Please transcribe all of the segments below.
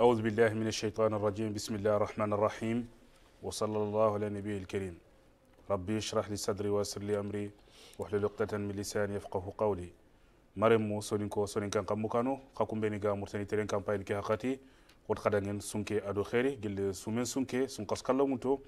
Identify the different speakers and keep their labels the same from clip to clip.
Speaker 1: أعوذ بالله من الشيطان الرجيم. بسم الله الرحمن الرحيم. وصلى الله على النبي الكريم. ربي اشرح لي صدري ويسر لي أمري. واحلل عقدة من لساني يفقه قولي. مرم مو سونينكو سونين كان كاموكانو خاكم بيني غا مرتني ترين كامباين كي حقاتي وات خدانين سونكي ادو خيري جل سومين سونكي سونكاس كالامونتو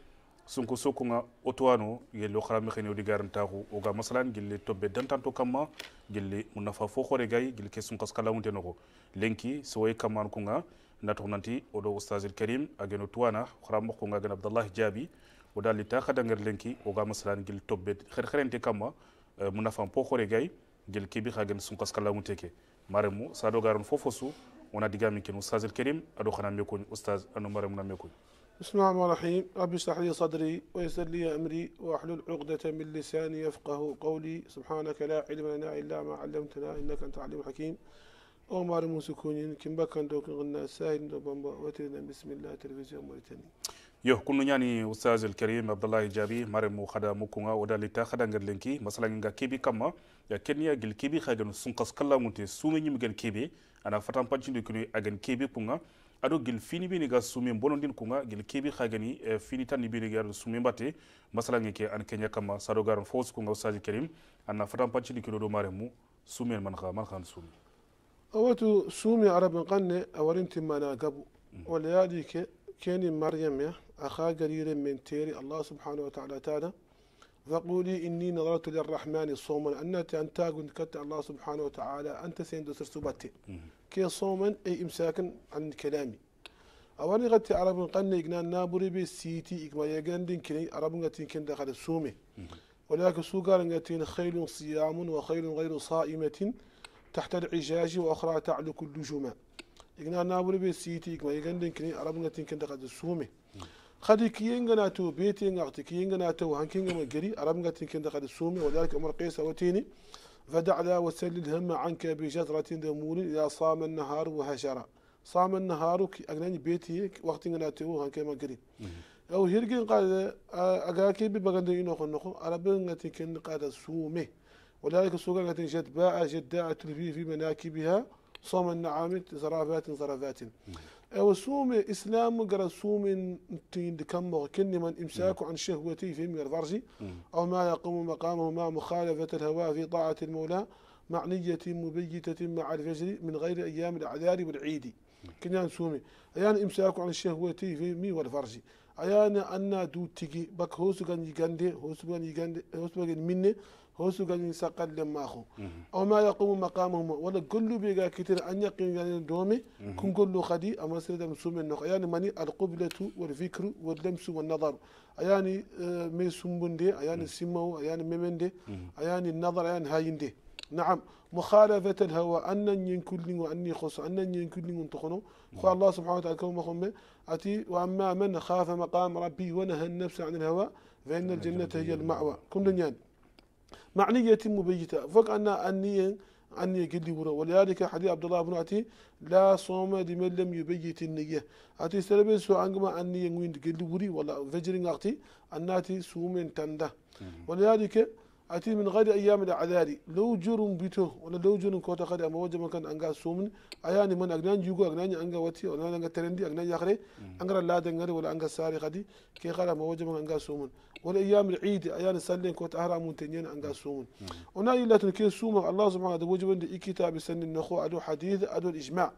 Speaker 1: sunko sokunga otoano yelle xarami xene odi garantaxu oga masalan gille tobbe dantanto kamma. Gille munafa fo xore gay gille ke sunkas kalamunte noxo lenki sowoye kamman kunga. Natox nanti odo oustaz el karim ageno tuwana xaramox kunga gen abdallah jaabi o dali ta xadanger lenki oga masalan gille tobbe xerxerente kamma munafan po xore gay gel kebi xa gen sunkas kalamunte ke maremu sado garon fofo su wona digami ken oustaz el karim ado xana mekoñ oustaz ano maremu na mekoñ
Speaker 2: بسم الله الرحمن الرحيم رب اشرح لي صدري ويسر لي امري واحلل عقدة من لساني يفقه قولي سبحانك لا علم لنا الا ما علمتنا انك انت العليم الحكيم كم بكن دوك غنا ساين دو بامبا وترنا بسم الله تلفزيون موريتاني
Speaker 1: yo kunu ñani oustaz el karim abdoulahi diaby mare mu xada mukunga o dalita xada ngar lenki masala nga kebi kamma ya kenya gil kebi xagan sunkas kala munte sume ñim gen kebe ana fatan pancindi kunu agan kebi kunga ado gil fini bini ga sume bonondin kunga gil kebi xagani e fini tan bini ga sume mbate masala nga ke an kenya kamma sado garan fos kunga oustaz el karim ana fatan pancindi kunu do mare mu sume man xa man xan sume
Speaker 2: أوتو سومي عرب قنة أورنتي مانا قبو. ولذلك كيني مريم يا أخا قرير من تيري الله سبحانه وتعالى تعالى فقولي إني نظرت للرحمن صوما. أنت أنت كنت الله سبحانه وتعالى. أنت سيند سرسوبتي كي صوما أي إمساكا عن كلامي. أولي غتي عرب قنة إجنا نابوري بي سيتي إجما يجن كني عرب غتي كن دخل السومي ولكن سوقار غتي خيل صيام وخيل غير صائمة. تحت العجاج وأخرى تعلو كل جمع إجنا نابوري بي سيتي إجما يجن دين كني عرب غتي كن دخل السومي. خدي كينغنا تو بيتي نغتي كينغنا تو هانكينغ مجري عرب غتي كن دخل السومي. وذلك أمر قيس وتيني فدع لا وسل الهم عنك بجزرة دمول إذا صام النهار وهجر. صام النهار أجناني بيتي وقت ناتو هانكي مجري أو هيرجين قال أجاكي ببغند إنه خنخو عرب غتي كن قاد السومي. وذلك سوق غتي جد باع جداعة في في مناكبها صوم النعام زرافات زرافات. أو سوم إسلام قرأ سوم تين كم كني من إمساك عن شهوتي في الفرج أو ما يقوم مقامه مع مخالفة الهوى في طاعة المولى مع نية مبيتة مع الفجر من غير أيام الأعذار والعيد. كنا نسومي أيان إمساك عن شهوتي في مي والفرج أيان أن دو تيجي بك هوسو كان يغاندي هوسو كان يغاندي هوسو كان مني هوسو كان يسقل لما أخو أو ما يقوم مقامهم. ولا كل بيجا كتير أن يقين يعني دومي. كن كل خدي. أما سيدا مسوم النخ يعني مني القبلة والفكر واللمس والنظر. أياني مي سمبندي أياني سمو أياني ممندي أياني النظر. أياني هايندي. نعم. مخالفة الهوى. أن ينكل وأني خص. أن ينكل تخنو خو الله سبحانه وتعالى كما خم أتي وأما من خاف مقام ربي ونهى النفس عن الهوى فإن الجنة هي المأوى. كم دنيان معنية مبيتة. فوق أن النية أني قد ورا. ولذلك حديث عبد الله بن عتي لا صوم لمن لم يبيت النية. أتي سلبي سو أنجما أني وين قد وري. ولا فجر أختي أناتي سومن تنده ولذلك أتي من غير أيام الأعذار. لو جرم بيتو ولا لو جرم كوتا قد أما وجه كان أنجا سومن. أياني من أجنان يجو أجنان أنجا وتي ولا أنجا ترندي أجنان يخري أنجا لا دنجري ولا أنجا ساري قدي كي قال أما وجه أنجا سومن. ولا أيام العيد أيان سلين كوتا أهرا منتنين أنجا سومن. ونا إلا تنكي سومن الله سبحانه وتعالى وجه عند كتاب سن النخو أدو حديث أدو الإجماع.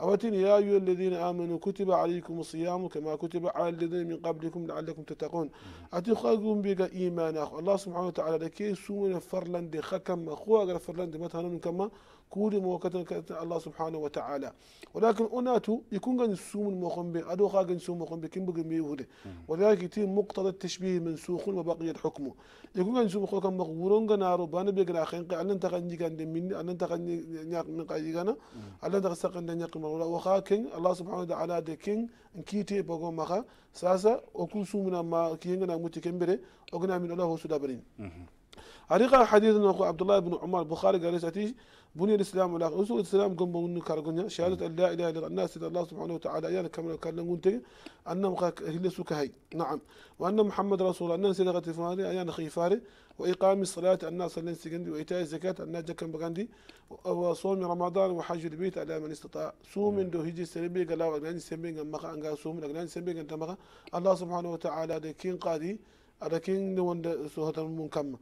Speaker 2: أوتين يا أيها الذين آمنوا كتب عليكم الصيام كما كتب على الذين من قبلكم لعلكم تتقون. أتي خاقهم بيقى إيمان أخو الله سبحانه وتعالى لكي سومن فرلان دي خكم أخو أغرى فرلان دي مثلا كما؟ كوري موكتا الله سبحانه وتعالى. ولكن أناتو يكون غني سومن مخم بي أدو خاقن سوم مخم بي كم بغي ميهودي ولذلك يتي مقتضى التشبيه منسوخ وبقية حكمه. يكون غني سوم مخم مغورون غنارو بانا بيقى خنقي ألن تغني كان دي مني ألن تغني نياق من قايقانا ألن تغسقن دي نياق مغولا وخاكين الله سبحانه وتعالى دي كين نكيتي بغو مخا. ساسا وكو سومنا ما كيين غنا موتي كمبري وغنا من الله سودابرين أريقا حديث أنه عبد الله بن عمر البخاري قال أتي بني الإسلام ولا أصول الإسلام قم بمن كارغنيا شهادة أن لا إله إلا الناس إلا الله سبحانه وتعالى أيانا كما كان لنقول أن هل سكهي نعم. وأن محمد رسول الله أن سيدة فاري أيانا خيفاري وإقام الصلاة الناس اللي سجندي وإيتاء الزكاة الناس جكن بغندي وصوم رمضان وحج البيت على من استطاع. صوم دو هيجي سربي قال أغناني سمبين مخا أنغا صوم أغناني سمبين أنت الله سبحانه وتعالى ده كين قادي kin لكن نوند سوهات من كم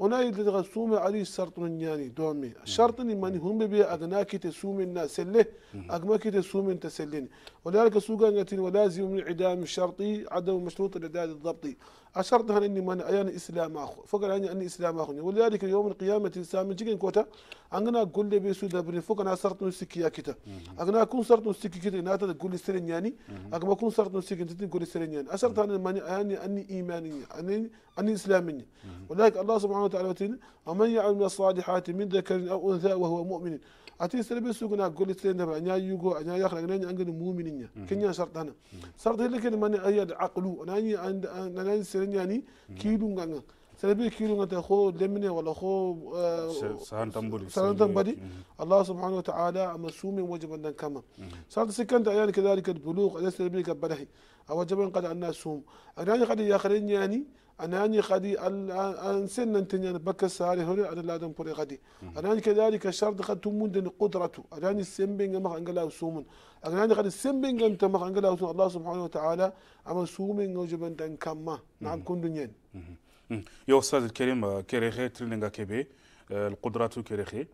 Speaker 2: هنا يدل على سوم علي الشرط نياني دومي. الشرط إن ماني هم بيا أدنى كيت سوم الناس اللي أجمع كيت سوم تسلين ولذلك سوقا نتين ولازم من عدام الشرطي عدم مشروط الإعداد الضبطي. الشرط هنا إني من أيان إسلام آخو. فقال أني أني إسلام آخو. ولذلك يوم القيامة سامن جيكن كوتا انغنا قول لي بيسو دبري. فوق أنا شرط نسكي كتا. اغنا كون شرط نسكي كتا ناتا تقول سرين يعني. اغما كون شرط نسكي تتين تقول سرين يعني. الشرط هنا من اني أني إيماني أني أني اسلامي ولذلك الله سبحانه وتعالى ومن يعمل من الصالحات من ذكر أو أنثى وهو مؤمن. Ati serbe suguna goli sende ba nya yugo nya yakhla ngani angani mu'minin nya kenya shartana shart hele ken mani ayad aqlu nani nani serenya ni kidu nganga serbe kidu ngata kho lemne wala kho
Speaker 1: sahan tamburi
Speaker 2: sahan tambari الله سبحانه وتعالى مسوم وجبا كما صارت سكنت ايان كذلك البلوغ اليس سربي كبلحي أو وجبا قد الناس سوم أنا قد ياخرين يعني أناني قدي أنسن أنتني بك ساري هوري على لادم بري قدي أناني كذلك الشرط قد تمون قدرته. أناني السمبين ما أنجلا سومن أناني قد السمبين أنت ما أنجلا سومن الله سبحانه وتعالى أما سومن وجبا دن كما. نعم كن دنيا
Speaker 1: يا أستاذ الكريم كريخي ترينغا كبي القدرات كريخي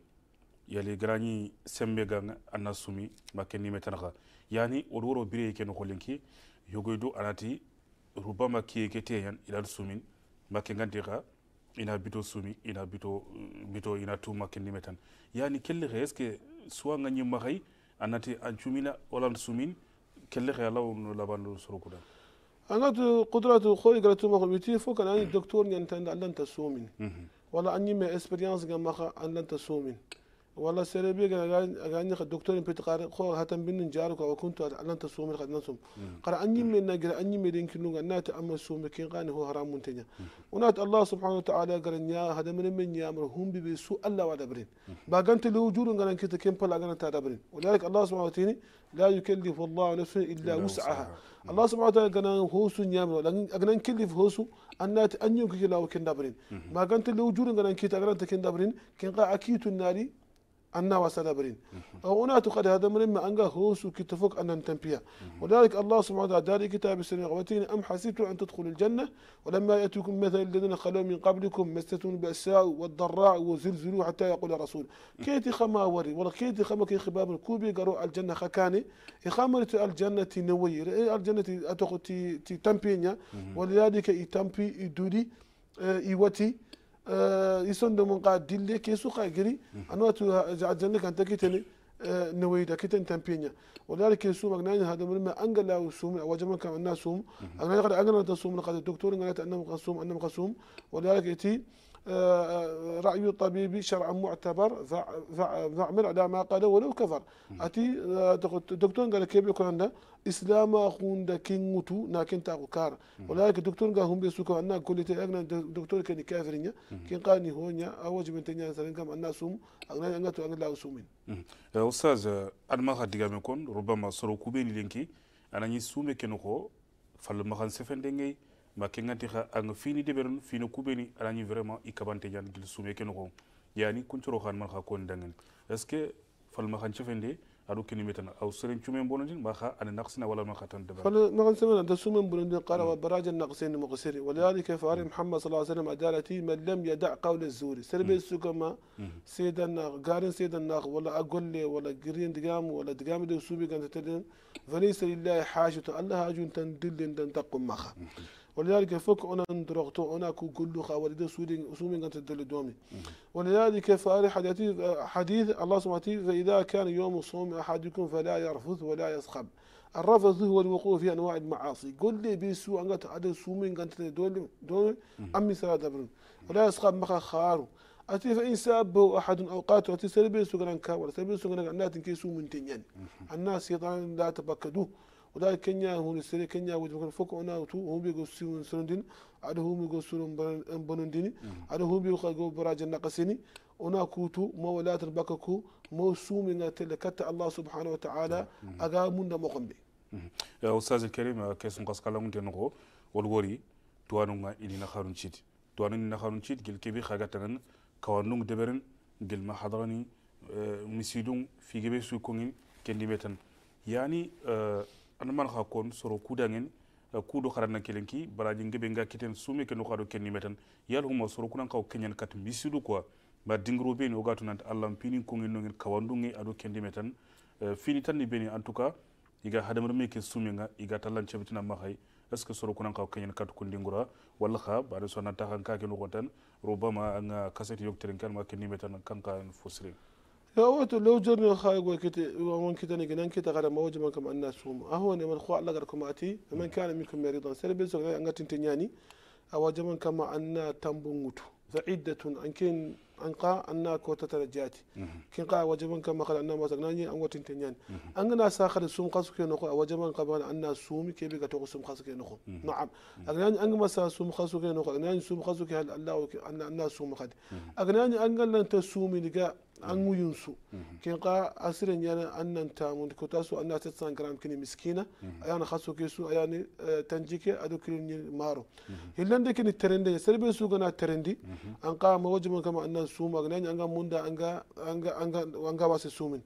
Speaker 1: يلي غراني سمبيغان أنا سومي ما كني متنغا. يعني ورورو بري كنو خولينكي يوغيدو أناتي rubama kiyeke yan ila sumin make gandixa ina bito sumi ina bito bito ina tu make ndime tan yani kelle xe est ce que soit nga ñimma xay anati an cumina wala sumin kelle xe alaw no labandu sorokudan
Speaker 2: angatu qudratu khoy gratu ma khobiti fo kana ni docteur ñantanda allanta sumin wala an ñimme expérience ga maxa allanta sumin والله سيربي غاني الدكتور بيت قار خو هاتم بين جارو كو كنت أنا تصوم قد نصوم. قال أني من نجر أني من يمكن ان نات اما صوم كي غاني هو حرام منتنيا ونات الله سبحانه وتعالى قال يا هذا من من يامر هم بسوء الله ودبرين با غانت لو وجود غان كنت كم فلا غان تدبرين ولذلك الله سبحانه وتعالى لا يكلف الله نفسا إلا وسعها. الله سبحانه وتعالى غان هو سن يامر لكن كلف هو أن نات ان يمكن لا وكن دبرين ما لو وجود غان كنت غان تكن دبرين كن قا أكيد الناري أنا وسلابرين أو أنا قد هذا من ما أنجا هوسو كتفوق أن ننتمبيا وذلك الله سبحانه وتعالى داري كتاب السنة غوتين أم حسيتوا أن تدخلوا الجنة؟ ولما يأتيكم مثل الذين خلوا من قبلكم مستون بأساء والضراء وزلزلوا حتى يقول الرسول. كيتي خما وري؟ ولا كيتي خما كي خباب الكوبي قروا الجنة خكاني. إخامرة الجنة نوي. الجنة أتوقع تي تمبينيا ولذلك يتمبي يدودي يوتي يسون من قاد دلي كيسو قاقري أنا تو جنة كان تكتني نويدا كتن تمبينيا ولذلك يسوم أغناني هذا من ما أنجل لا وسوم وجمع كان الناس سوم. أغناني قد أغنى تصوم قد الدكتور قالت أنه قصوم أنه قصوم. ولذلك يتي رأي الطبيب شرعا معتبر فاعمل على ما قال ولو كفر. أتي دكتور قال كيف يكون عندنا؟ إسلام أخون دا كينغوتو ناكين تاقو كار. ولذلك الدكتور قال هم بيسوكو أنا كل تي أغنى دكتور كان كافرين. كين قاني هونيا أوج من تنيا سرين كم أنا سوم أغنى أغنى تو أغنى لا سومين.
Speaker 1: أستاذ أنا ما خد دعامي كون ربما سرو كوبين لينكي. أنا نيسومي كنوكو فلما خان سفن دنگي ma ke ngati xa anga fini deɓeron fino kuɓeni alañi vraiment i kabante jan gil sume ke noxo yani kuncoro xan man xa kon dangen est ce que falma xan cefende aɗo kini metana aw seren cume bonodin ma xa ane naqsina wala ma xa tan deɓa
Speaker 2: فل ما سمعنا أنت سومن بلندن قال وبراج النقصين مقصري ولذلك فاري محمد صلى الله عليه وسلم أدالتي من لم يدع قول الزور سربي سوكما سيدنا قارن سيدنا ولا أقول لي ولا قرين دقام ولا دقام دي سوبي كانت تدين فليس لله حاجة الله هاجون تندل تنتقم مخا ولذلك فك أنا ندرغتو أنا كو كل خوالد سودين سومين كانت تدل دومي. ولذلك فأري حديث حديث الله سبحانه وتعالى فإذا كان يوم صوم أحدكم فلا يرفث ولا يصخب الرفث هو الوقوع في أنواع المعاصي. قل لي بيسو أنت هذا سومين كانت دول دول أمي سلا دبرن. ولا يصخب مخا خارو. أتي فإن سابه أحد أوقاته أتي سلبي سوغران كا ولا سلبي سوغران الناس كيسو من تنين. الناس يطان لا تبكدوه oda kenya hunde sere kenya wujum kan foko ona tu humbi go siwon sonondin aɗa humi go suron bonondini aɗa humi go baraje naqasini ona kutu mo walatar baka ku mo suumi nga tele katta allah subhanahu wa ta'ala aga munda mokombe
Speaker 1: ustaz karim kesun kaskalangunte noxo wol wori tuwanunga inina xarun citi tuwanu inina xarun cit gil kebi xagatangan kawandung deberen gil ma hadrani misidung figebe su kongin kendime yani anman xa kon soro kudangen kudo xarana kelenki baraji ngebe nga kiten sume ke no xado kendime tan yal huma soro kunan kaw kenyan kat misidu quoi ba dingro beni o gatu nanta allah pinin kongin nongin kawandunge ado kendime tan fini tan ni beni en tout cas iga hadamar me ke sume nga iga talan cebitina maxay est ce soro kunan kaw kenyan kat kundingura walla xa bare sona taxan ka ke no tan rubama anga kaseti yokteren kan ma kendime tan kanka fosire
Speaker 2: wato لو جرنا خايق وكت ومن كت نجنان كت غير ما وجه من كم الناس هم أهو أن من خوا الله غيركم أتي من كان منكم مريضا سر بيزوج أن تنتنياني أو جمن كما أن تنبونغتو فعدة أن كن anna ko tatara jati kin ka wajaban kama kala anna masa nani an watin tanyan an gana sa kada sum kasu ke noko a wajaban ka bana anna sumi ke bi ga to sum kasu ke noko na'am agnani an gama sa sum kasu ke noko agnani sum kasu ke hal Allah anna anna sum khad agnani an galan ta sumi diga an wuyun su kin ka asirin yana annan ta mun ko tasu anna ta san gram kini miskina ayana kasu ke su ayani tanjike adu kirin maro hillan de kini terende serbe su gana terendi an ka ma wajaban kama anna سوم أغنان أنغا موندا أنغا أنغا أنغا أنغا واس سومن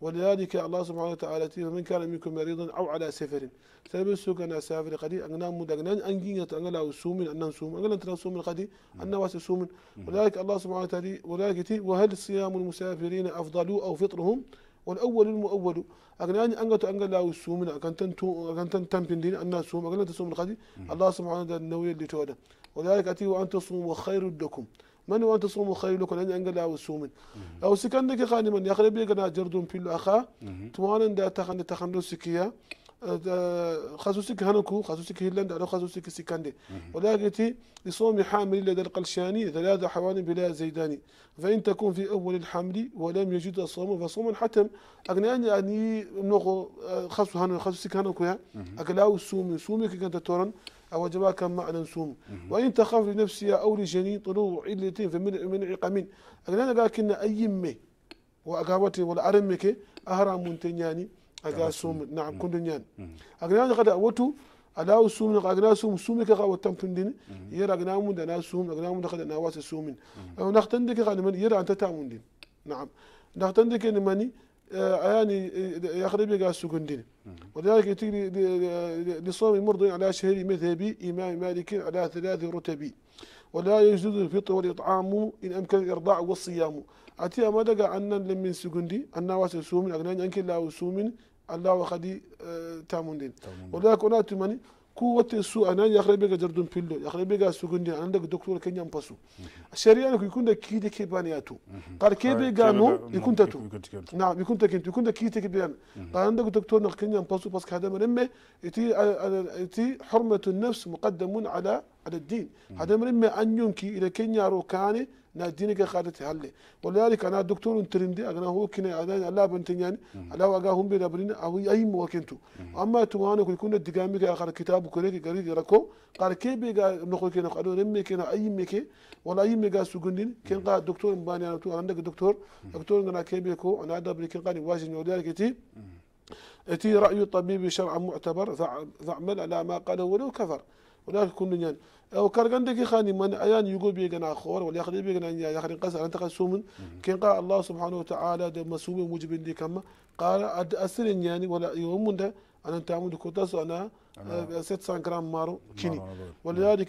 Speaker 2: ولذلك الله سبحانه وتعالى من كان منكم مريضا أو على سفر. سبب سوق أنا سافر قدي أغنان موندا أغنان أنجينة أنغا لا سومن أنن سوم أغنان ترى سومن قدي أن واس سومن ولذلك الله سبحانه وتعالى ولذلك وهل صيام المسافرين أفضل أو فطرهم والأول المؤول. أغنان أنغا أنغا لا سومن أغنتن أغنتن تنبين دين أن سوم أغنان تسوم قدي الله سبحانه وتعالى النوي اللي تودا. وذلك أتي وأن تصوموا خير لكم. من وأن تصوموا خير لكم؟ ان انجل أو سومن أو سكن دك خاني من يخرب بيغنا جردون بيلو اخا توانا دا تخن تخندو سكيا خصوصك هنكو خصوصك هيلاند على خصوصك سكندي ولكن لصوم حامل لدى القلشاني ثلاث حوان بلا زيداني. فإن تكون في أول الحمل ولم يجد الصوم فصوم حتم أغنيان يعني نوخو خصو هنو خصوصك هنكو يا. أغلاو سومي سومي كنت تورن أو جبا كان معنى نسوم. وإن تخاف لنفسها أو لجنين طلوع علتين فمن من عقامين أغنانا لكن أي مي وأقابتي والعرمك أهرام منتنياني. أغا سوم نعم كندنيان أغنانا قد أوتو ألا سوم أغنا سوم سوم كغا وتمفندين يرى أغنا من دنا سوم أغنا من قد نواس سومين. أو نختندك قال من يرى أنت تامندين نعم. نختندك ماني يعني يخرب يقع سكندين ولذلك يتي لصوم المرضي على شهر مذهبي إمام مالك على ثلاث رتب ولا يجوز الفطر والإطعام إن أمكن الإرضاع والصيام. أتي أما دقا أن لم من سكندي أن واس سومن أغنان أنك لا سومن الله وخدي تامندين ولذلك أنا تمني قوة سوء أنا يخرب بيجا جردون بيلو يخرب بيجا سكندي عندك دكتور كن ينبسو الشريعة يكون ده كيد كيبانياتو قال كيبي جانو يكون تتو نعم يكون تكنت يكون ده كيد كيبان قال عندك دكتور كن ينبسو بس هذا مرمى يتي يتي حرمة النفس مقدم على على الدين. هذا مرمى أن يمكن إلى كنيا روكاني na dini ga khadati halle ولذلك أنا دكتور ترندي أنا هو كنا أنا لا بنتنيان على وغا هم بين برين أو أي موكنتو أما توانا كنا دغامي ga akhar kitabu ko rek gari rako qal kebe ga noko kena qado remme kena ayi meke wala ayi mega sugundin ken ga دكتور mbani ana tu anda دكتور. دكتور ngana kebe ko ana dabri ken qani wajin ولذلك تي. إتي رأي الطبيب شرعا معتبر فاعمل على ما قاله ولو كفر. ولكن كل نيان أو كارغان دكي خاني من أيان يغو بي غنا خور ولا يخدي بي غنا يا يخدي قصر أنت قسومن كين قال الله سبحانه وتعالى ده مسوم موجب دي كما. قال أد أسر يعني ولا يوم ده أنا تعمد كوتاس أنا 700 جرام مارو كيني. ولذلك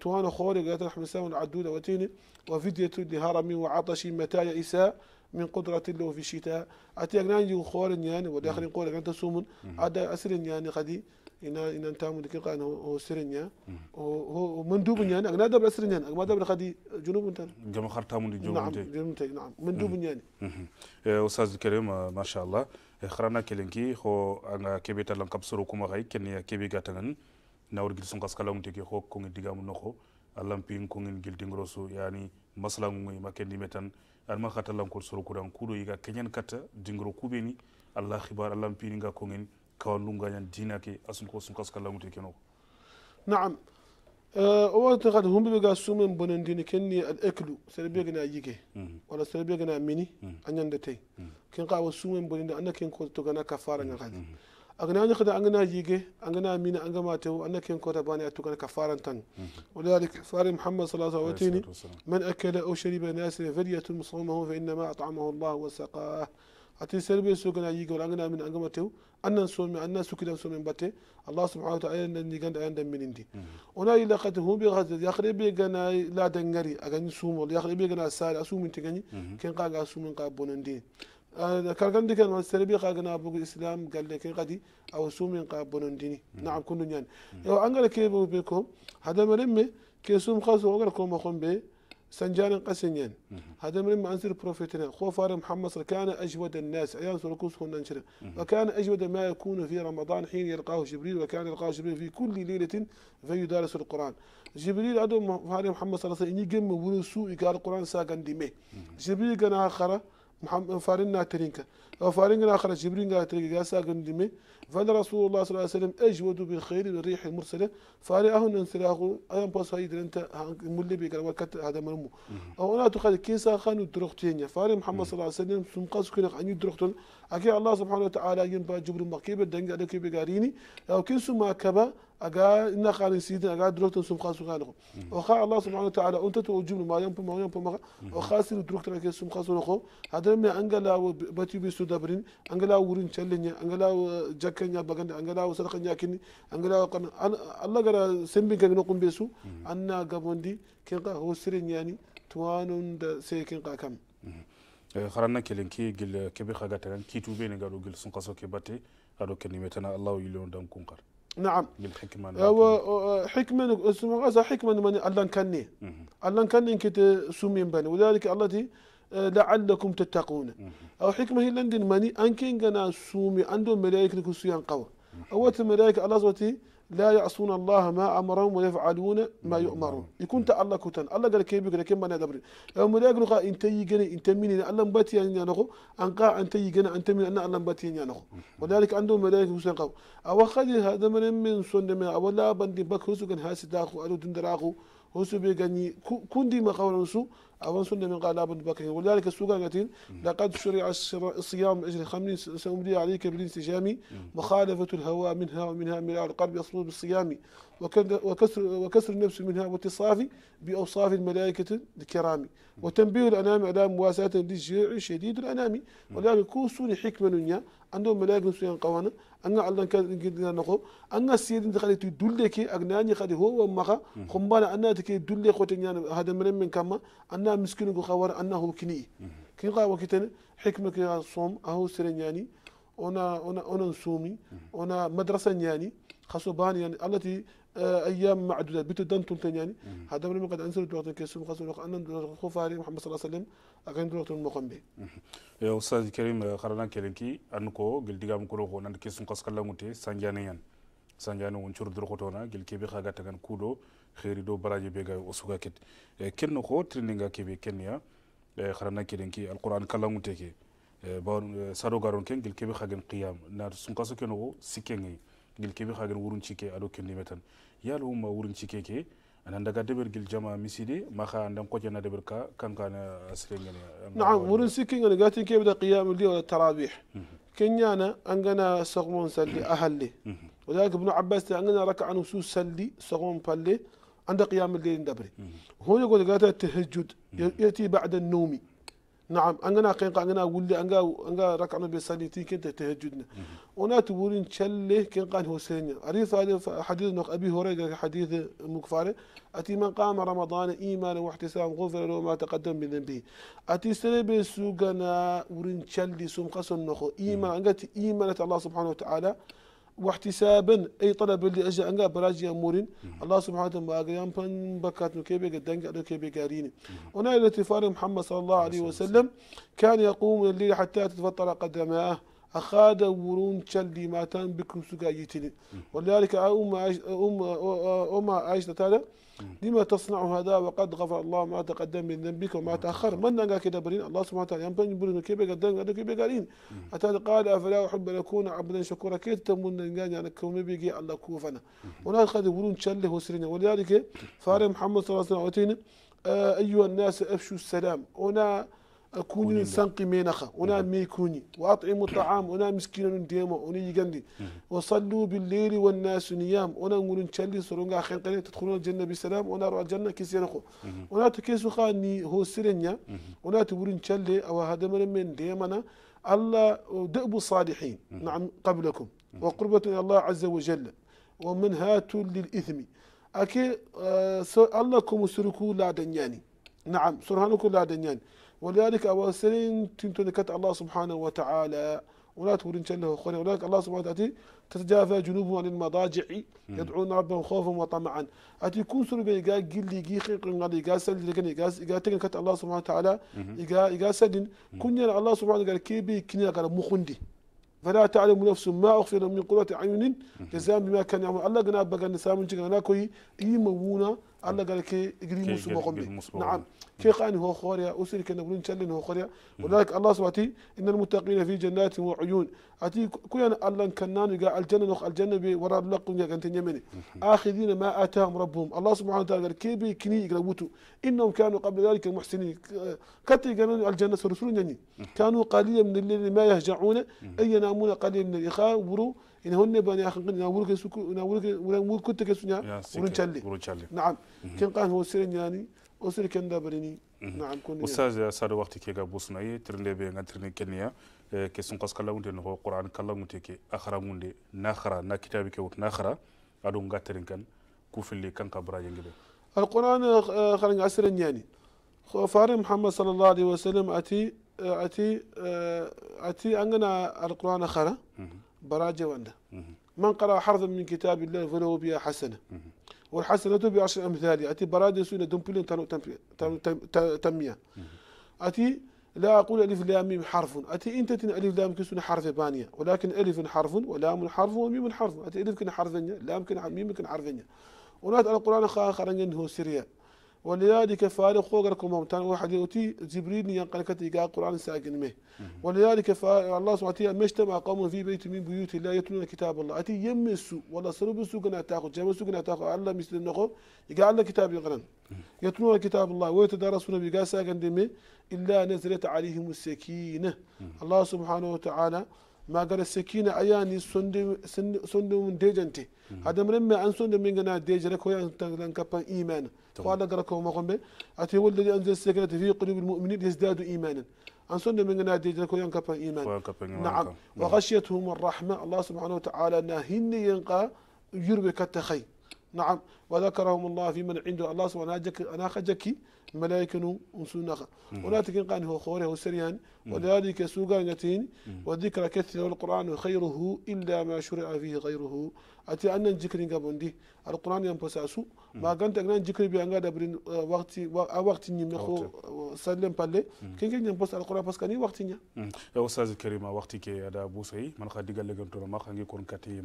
Speaker 2: توانا خوري قالت رحمة الله العدوده وتيني. وفدية لهرم وعطش متى يئساء من قدرة الله في الشتاء. أتي أغنان خور يعني وداخل قول أغنان تسومن أدا أسر يعني قدي ina ina tamu da kirka ho sirinya ho mandubun yani agna dabra sirinya agma dabra khadi junubun tan
Speaker 1: jama khar tamu di junubun
Speaker 2: tan junubun tan na'am mandubun yani
Speaker 1: eh ustaz karim ma sha Allah kharana kelenki ho anga kebe talan kapsuru kuma khay ken ya kebe gatangan nawr gil sun kaskalam teke ho ko ngi digamu noko allam pin ko ngi gil dingroso yani masla ngi makendi metan alma khatalam ko suru kudan kudo yiga kenyen kata dingro kubeni allah khibar allam pin nga ko ngi kawandungañan dina ke asun ko sun kaskallamute keno
Speaker 2: نعم. أه وقت قد هم بيجا سومن بنندين كني الأكل سربيجنا يجي ولا سربيجنا ميني. أن يندتي كن قاو سومن بنندين أنا كن كنت تغنى كفارة نقد أغنى أنا خد أغنى يجي أغنى مين أغنى ما تو أنا كن كنت باني أتغنى كفارة تن ولذلك فار محمد صلى الله عليه وسلم من أكل أو شرب ناس فدية صومه فإنما أطعمه الله وسقاه. Ati serbe sogana yigol angana min angama tew annan somi anna sukidan somin batte allah subhanahu wa ta'ala ayanda ndiganda ayanda minindi ona ila kati humbe kati yakhre be gana la dangari agani sumo yakhre be gana sari asumin tigani ken qaga sumin qa bonandi kargandi kan man serbe qaga na bugu islam galle ken qadi aw sumin qa bonandini na'am kunu nyan yo angala ke be ko hada maremme ke sum khaso ogar ko mo khombe سنجان قسنين. هذا من ما أنزل بروفيتنا خوفار محمد صلى كان أجود الناس. أيام سلكوس ننشر وكان أجود ما يكون في رمضان حين يلقاه جبريل وكان يلقاه جبريل في كل ليلة فيدارس القرآن. جبريل عدو فار محمد صلى الله عليه وسلم. يجمع ولسوء قال القرآن ساقن دمه جبريل كان آخر محمد فارنا ترينك. وفارنا آخر جبريل قال ترينك ساقن دمه فالرسول الله صلى الله عليه وسلم أجود بالخير والريح المرسلة. فارئه ننسلاخ أيام بس هاي أنت مولي بيقال وكت هذا مرمو أو أنا تقول كيسا خانو دروختين فاري محمد صلى الله عليه وسلم سمقاس كنا عني دروختون أكيد الله سبحانه وتعالى ينبا جبر مقيبة دنجا لك بيقاريني أو كنسو ما كبا أجا إن قال سيدنا أجا دروختون سمقاس كانوا وخا الله سبحانه وتعالى أنت تو جبر ما ينبا ما ينبا ما وخاسر دروختون كي سمقاس نخو هذا من أنجلا بتي بيسو دبرين أنجلا ورين تشلني sadaka nyakini angala kan allah gara sembi kan no kumbe su anna gabondi ken ka ho sire nyani tuwanun da sai ken ka kam
Speaker 1: xaranna kelen ki gil kebe xaga tagan kitu be ne gado gil sun qaso ke batte ado ken metana allah yilo dan kunkar
Speaker 2: نعم. حكمة اسمها حكمة من الله كني الله كني كت سمين بني. وذلك التي لعلكم تتقون. أو حكمة هي لندن ماني أنكين جنا سومي عندهم ملائكة كسيان قوة. أوت الملائكة الله سبحانه لا يعصون الله ما أمرهم ويفعلون ما يؤمرون. يكون الله كتن. الله قال كيف يقول كم أنا دبر أو ملائكة نقا أنت يجني أنت مين الله مبتي يعني نخو أنقا أنت يجني أنت مين أنا الله مبتي يعني نخو وذلك عندهم ملائكة كسيان قوة أو خذ هذا من من سنة من أو لا بندي بك هسو كان هاسي داخو ألو دندراخو. هسو بيغني كندي ما قولوا أو سنة من قال أبن بكر. ولذلك السوق قتيل لقد شرع الصيام من أجل خمس سأملي عليك بالانسجام مخالفة الهوى منها ومنها من القلب يصل بالصيام وكسر وكسر النفس منها واتصاف بأوصاف الملائكة الكرام وتنبيه الأنام على مواساة للجيع شديد الأنام. ولذلك كوسوني حكمة نيا عندهم ملائكة سوين قوانا أنا الله كان نقول أنا سيد أنت خلي تدلك أغناني خلي هو ومخا. خمبانا أنا تكي دلك خوتني هذا من من كما أنا مسكين خوار أنه كني. كي قاوة كتن حكمة كي صوم أهو سرين يعني أنا أنا أنا نسومي أنا مدرسة يعني خاصو باني يعني التي أيام معدوده بيت دنتون تن يعني. هذا من قد أنزل دوقت كيس مقص ان محمد صلى الله عليه وسلم. اكن دوقت المقم بي
Speaker 1: يا أستاذ كريم خرنا كلينكي أنكو جلد جام كرو هو نان كيس مقص كلا موتى سانجانيان يعني. سانجانو ونشر دروخ تونا. جل كي بي خاغا تكن كودو. خيري دو براجي بيغا وسوغا كيت أه، كين نو خو ترينينغا كي بي كينيا أه، خرنا كلينكي القرآن كلا موتى كي. أه، بار سارو غارون كين. جل كي بي خاغن قيام. نار سونكاسو كينو سيكينغي. جل كي بي خاغن ورون تشيكي أدو كين ليمتان yalo ma wurun cike ke anan daga deber gil jama miside ma kha andan ko jana deber ka kan kana asre ngene
Speaker 2: نعم ورن سكين أنا قاتل كيف بدا قيام الليل ولا التراويح كنيانا أنجنا صغمون سلي أهلي وذلك ابن عباس أنجنا ركع نصوص سلي صغمون باللي عند قيام الليل دبري هو يقول قاتل التهجد يأتي بعد النوم نعم أنجنا قين أنجنا ولي أنجا أنجا ركعنا تي كنت تهجدنا. ونا تقولين كن قان هو سنة أريد هذا حديث نق أبي هريرة حديث مكفارة أتي من قام رمضان إيمانا واحتسابا غفر له ما تقدم من ذنبه. أتي سنة بسوقنا ورين شلي سوم قصن نخو. إيمان أنجت إيمانة الله سبحانه وتعالى. واحتسابا أي طلب اللي اجى انقى براجي امورين الله سبحانه وتعالى يام بن بكات كيبي قدنق ادو كيبي قارين هنا إلى محمد صلى الله عليه وسلم. كان يقوم الليل حتى تتفطر قدماه. أخاد ورون تشلي ما تان بكم سجا يتني ولذلك أم أم أم عائشة تعالى لما تصنع هذا وقد غفر الله ما تقدم من ذنبك وما تأخر. من نجا كده برين؟ الله سبحانه وتعالى ينبغي يقولون كيف قدام هذا كيف قالين؟ أتى قال أفلا أحب أن أكون عبدا شكورا؟ كيف تمون نجاني أنا كون بيجي الله كوفنا؟ ولا خذ ورون تشلي وسرنا. ولذلك فار محمد صلى الله عليه وسلم أيها الناس أفشوا السلام. هنا كوني سانقي مينخا هنا ميكوني. وأطعموا الطعام هنا مسكين ديما هنا يجندي. وصلوا بالليل والناس نيام. هنا نقول نشلي سرونغا خنقني تدخلون الجنة بسلام. هنا روح الجنة كيسينخو هنا تكيسو خاني هو سرنيا هنا تقول نشلي أو هذا من من ديمنا. الله دأب الصالحين نعم قبلكم. وقربة إلى الله عز وجل. ومنهات للإثم. أكي آه، الله كم سركو لا دنياني. نعم سرهانكم لا دنياني. ولذلك أول سنين تنتنكت الله سبحانه وتعالى. ولا تقولين له خير. ولذلك الله سبحانه وتعالى تتجافى جنوبهم عن المضاجع يدعون ربهم خوفا وطمعا. أتي كون سر غي خيق غادي غا سل لكن غا غا تكن كت الله سبحانه وتعالى سدين كون يلا الله سبحانه وتعالى كيبي كنيا غا مخندي. فلا تعلم نفس ما أخفي من قرة أعين. جزاء بما كان يعمل. الله غنا بغا نسام نجي غنا كوي يمونا الله قال كي يجري مقومي
Speaker 1: مسو
Speaker 2: نعم. كي قاني هو خوريا أسر كنا نقولون تشلن هو خوريا. ولذلك الله سبحانه وتعالى إن المتقين في جنات وعيون. أتي كويا الله كنان يقع الجنة نخ الجنة بي وراء لقون يا كنت يمني آخذين ما آتاهم ربهم. الله سبحانه وتعالى قال كي بي كني يقلبوتو إنهم كانوا قبل ذلك محسنين كتي قالوا الجنة رسول يعني كانوا قليلا من الليل ما يهجعون. أي ينامون قليلا من الإخاء ورو إن هن بني أخي ينامون كسوكو ينامون ينامون كنت كسونيا
Speaker 1: يا
Speaker 2: ورن تشلي
Speaker 1: ورن تشلي
Speaker 2: نعم. كان قال هو سيرن يعني وسير كان دابرني نعم كون
Speaker 1: ustaz sada wakti ke ga busna yi tirnde be nga tirne kenya ke sun kas kala wunde no qur'an kala wunde ke akhara munde na khara na kitabi ke wut na khara adu nga tirin kan ku filli kan ka braje ngide
Speaker 2: القرآن آه، خلينا عسر يعني. فار محمد صلى الله عليه وسلم أتي آه، أتي آه، أتي أننا القرآن خرا براجة وندا من قرأ حرفا من كتاب الله فله بها حسنة. والحسنة بعشر أمثالها أتي براجة سنة دمبلين تنو تنبي- تنو- تم- ت- تمية. أتي لا أقول ألف لام ميم حرف. أتي أنت تن ألف لام كسون حرف بانية. ولكن ألف حرف ولام حرف وميم حرف. أتي ألف كن حرفين لام كن ميم كن حرفين ونات القرآن خا خرجن هو سريع. ولذلك فارق خوغركم واحد يؤتي جبريل ينقل كتي قرآن ساكن مه. ولذلك الله سبحانه وتعالى ما قوم في بيت من بيوت الله يتلون كتاب الله. أتي يمسوا ولا سرب سوق نتاخذ جمع سوق نتاخذ الله مثل النخو. يقال الله كتاب يقرن يتلون كتاب الله. ويتدارسون بقى ساكن دمه. إلا نزلت عليهم السكينة. الله سبحانه وتعالى ما قال السكينة أياني سند سند من ديجنتي هذا من ما أن سند من جنا ديجرك هو أن كبا إيمانا قال قرك وما قم به. أتي هو الذي أنزل السكينة في قلوب المؤمنين يزدادوا إيمانا. أن سند من إيمانا.
Speaker 1: ko ka penga
Speaker 2: نعم. وغشيتهم الرحمة. الله سبحانه وتعالى ناهن ينقى يربي كتخي نعم. وذكرهم الله في من عنده. الله سبحانه وتعالى أنا خجكي ملائكة أنسونها ولا تكن قان هو خوره سريان. ولذلك سوغا نتين. وذكر كثير القرآن خيره إلا ما شرع فيه غيره. أتي أن ذكر قبندي القرآن ينبساسو ما كنت أن ذكر بأنغا دبرين وقت وقت نيمخو سلم بالله كن كن ينبس القرآن بس كان وقت نيا.
Speaker 1: ustaz karima wakti ke ada busai man kha digal legan to ma khangi kon kati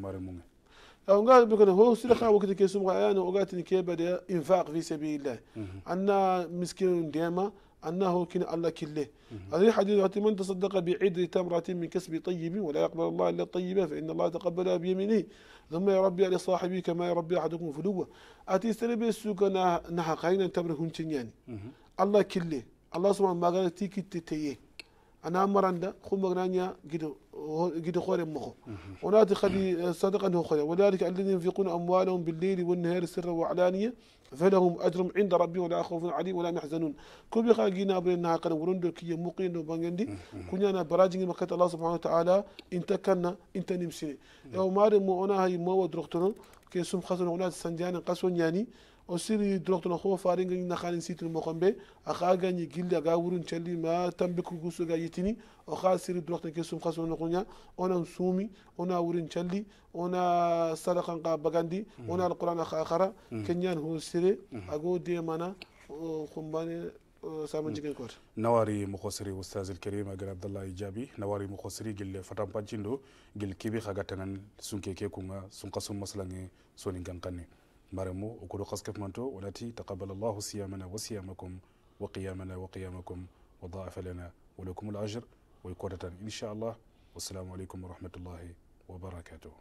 Speaker 2: أو قال بكره هو سلخا وقت كي سمع أنا وقت كي بدأ إنفاق في سبيل الله. أن مسكين ديما أنه كن الله كله. هذه حديث من تصدق بعدل تمرة من كسب طيب ولا يقبل الله إلا الطيبة فإن الله تقبلها بيمينه. ثم يربي لصاحبه كما يربي أحدكم فلوة أتي سنبي السوق نها قاينا تمر هنشنياني الله كله. الله سبحانه ما قال تيكي تتيه أنا مرندا خم غنانيا جد جد خور مخو. وناتي خلي صدقا هو وذلك الذين ينفقون أموالهم بالليل والنهار سرا وعلانية فلهم أجر عند ربي ولا خوف عليهم ولا يحزنون. كل بيخا جينا بينها كان ورندو كي مقين وبانجندي كنا براجين مكة الله سبحانه وتعالى إنت كنا إنت نمسي يوم ماري مو أنا هاي مو ودرختنا كيسوم سوم خاتون ولا سانجان قاسون ياني أو سيري دروتون خو فارين غي نخالين سيتو مخومبي اخا غاني غيلدا غا ورون تشلي ما تامبيكو غوسو غا يتيني. أو خا سيري دروتون كي سوم خاسون نكونيا أونا سومي أونا ورين تشلي أونا صدقان قا باغاندي أونا القرآن اخا أخرا. كنيان هو سيري.
Speaker 1: أغو دي مانا خومباني سامن جيكن كور. نواري مخسري أستاذ الكريم أجل عبد الله إيجابي. نواري مخسري جل فتام بانجيندو جل كيبي خاغاتنان سونكي كيكونغا سونقاسون مسلاني سونين كانكاني مرمو وكرو قسكف منتو ولاتي تقبل الله صيامنا وصيامكم وقيامنا وقيامكم وضاعف لنا ولكم الأجر ويكونة إن شاء الله. والسلام عليكم ورحمة الله وبركاته.